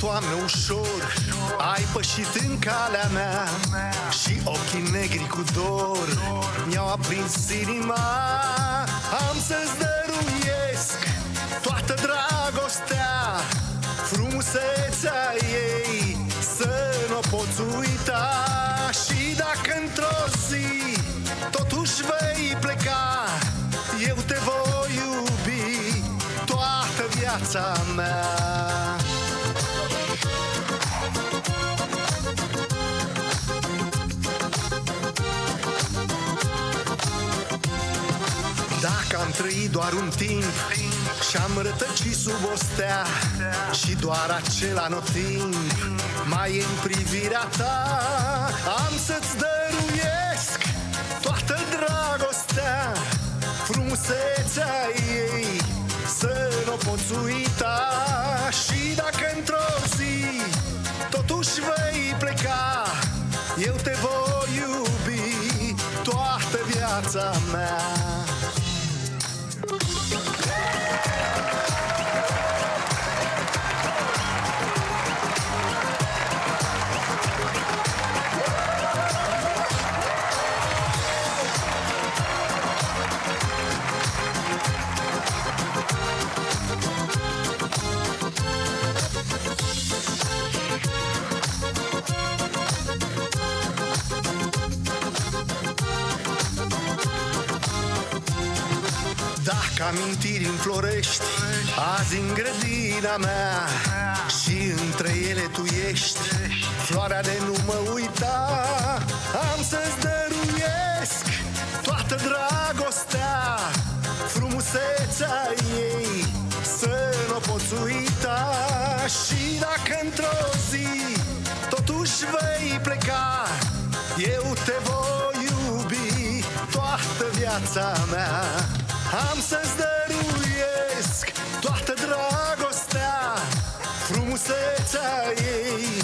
toamnă ușor. Ai pășit în calea mea Și ochii negri cu dor Mi-au aprins inima. Am să-ți dăruiesc Toată dragostea Frumusețea ei Să nu o poți uita. Și dacă într-o zi Totuși vei pleca Eu te voi iubi Toată viața mea am trăit doar un timp Și-am rătăcit sub o stea Și doar acela notimp Mai e în privirea ta Am să-ți dăruiesc Toată dragostea Frumusețea ei Să nu o poți uita. Și dacă într-o zi Totuși vei pleca Eu te voi iubi Toată viața mea Thank you. Dacă amintiri înflorești Azi în grădina mea Și între ele tu ești Floarea de nu mă uita. Am să-ți dăruiesc Toată dragostea Frumusețea ei Să nu o poți uita. Și dacă într-o zi Totuși vei pleca Eu te voi iubi Toată viața mea am să-ți dăruiesc toată dragostea Frumusețea ei.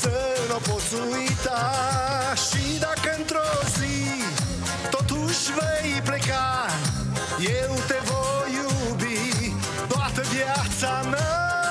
Să nu o poți uita. Și dacă într-o zi totuși vei pleca Eu te voi iubi toată viața mea.